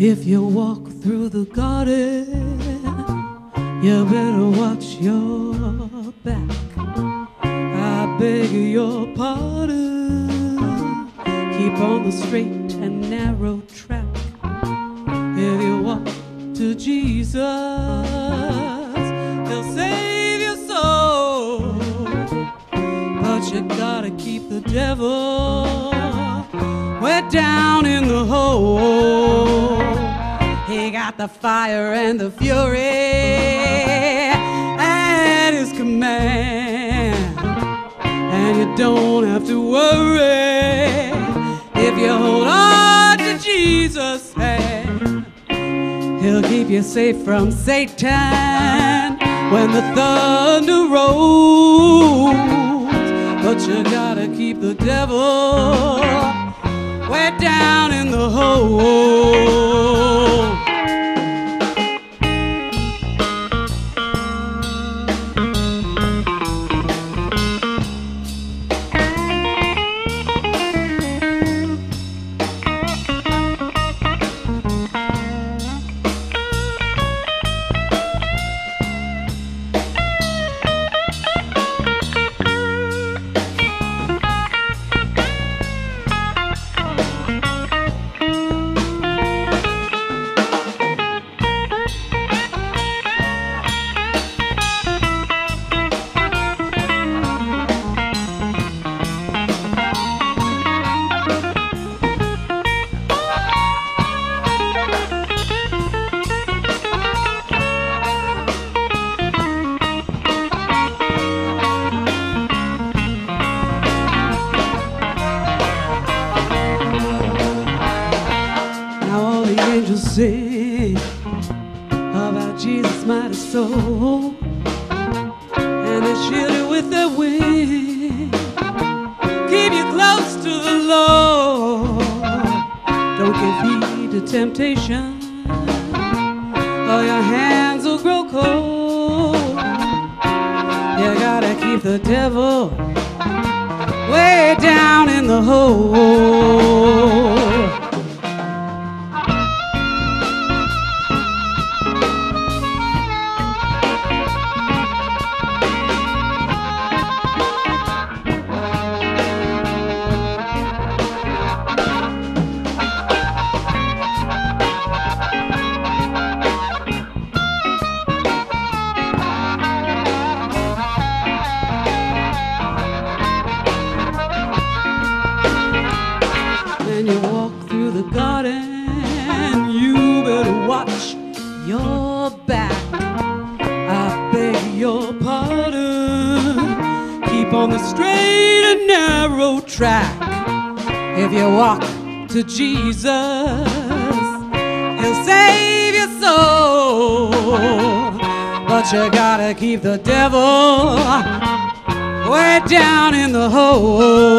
If you walk through the garden, you better watch your back. I beg your pardon. Keep on the straight and narrow track. If you walk to Jesus, gotta keep the devil way down in the hole. He got the fire and the fury at his command. And you don't have to worry if you hold on to Jesus' hand. He'll keep you safe from Satan when the thunder rolls. But you gotta keep the devil way down in the hole. Sing about Jesus' mighty soul, and they shield you with their wings, keep you close to the Lord. Don't give heed to temptation, or your hands will grow cold. You gotta keep the devil way down in the hole. When you walk through the garden, you better watch your back. I beg your pardon. Keep on the straight and narrow track. If you walk to Jesus, He'll save your soul. But you gotta keep the devil way down in the hole.